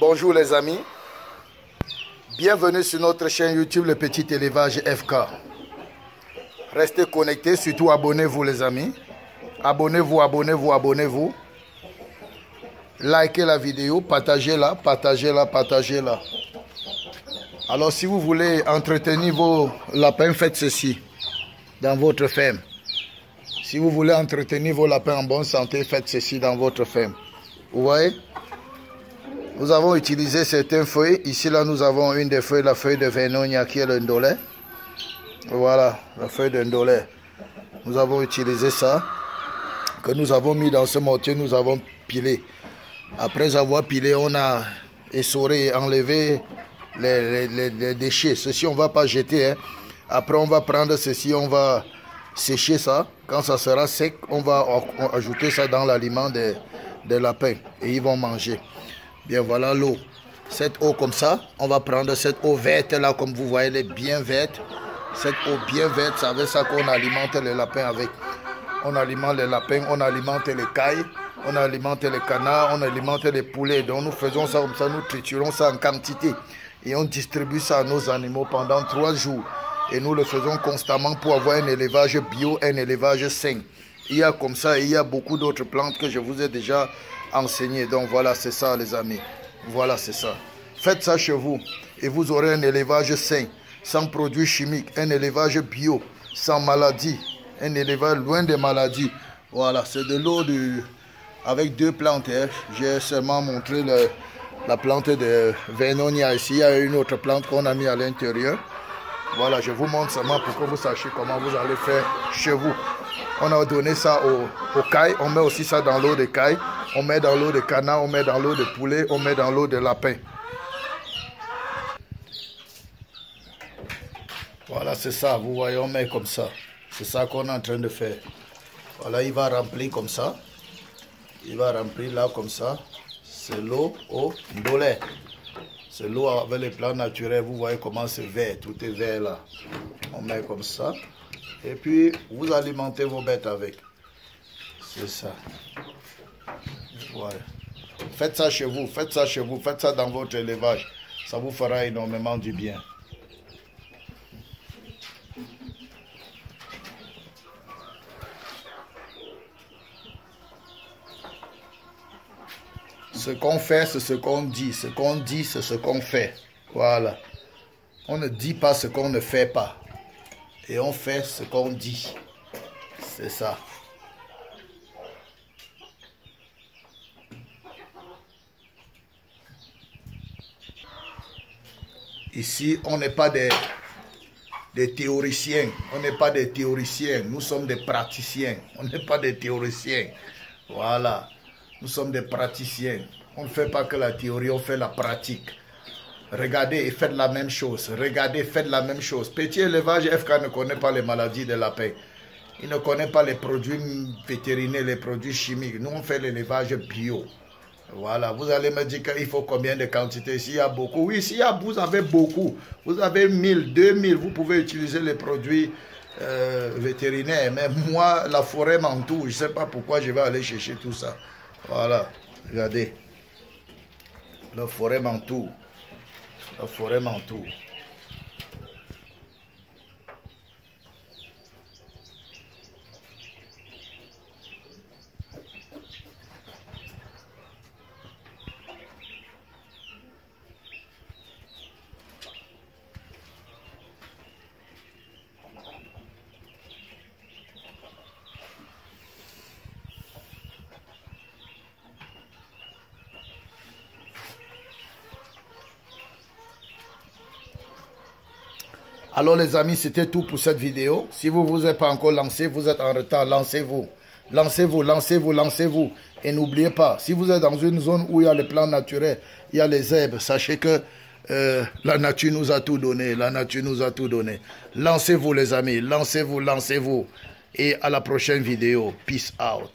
Bonjour les amis. Bienvenue sur notre chaîne YouTube Le Petit Élevage FK. Restez connectés, surtout abonnez-vous les amis. Abonnez-vous, abonnez-vous, abonnez-vous. Likez la vidéo, partagez-la, partagez-la, partagez-la. Alors si vous voulez entretenir vos lapins, faites ceci dans votre ferme. Si vous voulez entretenir vos lapins en bonne santé, faites ceci dans votre ferme. Vous voyez? Nous avons utilisé certaines feuilles. Ici, là, nous avons une des feuilles, la feuille de Vernonia qui est le ndolé. Voilà, la feuille de. Nous avons utilisé ça, que nous avons mis dans ce mortier, nous avons pilé. Après avoir pilé, on a essoré enlevé les, déchets. Ceci, on ne va pas jeter. Hein. Après, on va prendre ceci, on va sécher ça. Quand ça sera sec, on va ajouter ça dans l'aliment des lapins et ils vont manger. Bien, voilà l'eau. Cette eau comme ça, on va prendre cette eau verte là, comme vous voyez, elle est bien verte. Cette eau bien verte, c'est avec ça qu'on alimente les lapins avec. On alimente les lapins, on alimente les cailles, on alimente les canards, on alimente les poulets. Donc nous faisons ça comme ça, nous triturons ça en quantité. Et on distribue ça à nos animaux pendant trois jours. Et nous le faisons constamment pour avoir un élevage bio, un élevage sain. Il y a comme ça, il y a beaucoup d'autres plantes que je vous ai déjà enseignées. Donc voilà, c'est ça les amis. Voilà, c'est ça. Faites ça chez vous et vous aurez un élevage sain, sans produits chimiques, un élevage bio, sans maladie, un élevage loin des maladies. Voilà, c'est de l'eau de, avec deux plantes. Hein. J'ai seulement montré la plante de Vernonia ici. Il y a une autre plante qu'on a mis à l'intérieur. Voilà, je vous montre seulement pour que vous sachiez comment vous allez faire chez vous. On a donné ça au, cailles. On met aussi ça dans l'eau de cailles. On met dans l'eau de canard, on met dans l'eau de poulet, on met dans l'eau de lapin. Voilà, c'est ça. Vous voyez, on met comme ça. C'est ça qu'on est en train de faire. Voilà, il va remplir comme ça. Il va remplir là comme ça. C'est l'eau au dolé. C'est l'eau avec les plants naturels. Vous voyez comment c'est vert. Tout est vert là. On met comme ça. Et puis, vous alimentez vos bêtes avec. C'est ça. Voilà. Faites ça chez vous, faites ça chez vous, faites ça dans votre élevage. Ça vous fera énormément du bien. Ce qu'on fait, c'est ce qu'on dit. Ce qu'on dit, c'est ce qu'on fait. Voilà. On ne dit pas ce qu'on ne fait pas et on fait ce qu'on dit. C'est ça. Ici, on n'est pas des, des théoriciens. On n'est pas des théoriciens. Nous sommes des praticiens. On n'est pas des théoriciens. Voilà. Nous sommes des praticiens. On ne fait pas que la théorie, on fait la pratique. Regardez et faites la même chose. Regardez, faites la même chose. Petit élevage, FK ne connaît pas les maladies de la paix. Il ne connaît pas les produits vétérinaires, les produits chimiques. Nous, on fait l'élevage bio. Voilà, vous allez me dire qu'il faut combien de quantités? S'il y a beaucoup, oui, s'il y a, vous avez beaucoup. Vous avez 1000, 2000, vous pouvez utiliser les produits euh, vétérinaires. Mais moi, la forêt m'entoure. Je ne sais pas pourquoi je vais aller chercher tout ça. Voilà, regardez. La forêt m'entoure. La forêt m'entoure. Alors les amis, c'était tout pour cette vidéo. Si vous ne vous êtes pas encore lancé, vous êtes en retard, lancez-vous. Lancez-vous, lancez-vous, lancez-vous. Et n'oubliez pas, si vous êtes dans une zone où il y a les plans naturels, il y a les herbes, sachez que euh, la nature nous a tout donné. La nature nous a tout donné. Lancez-vous les amis, lancez-vous, lancez-vous. Et à la prochaine vidéo. Peace out.